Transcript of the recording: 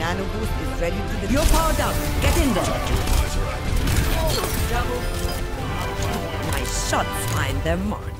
nano boost is ready to the You're powered up. Get in there. My shots find their mark.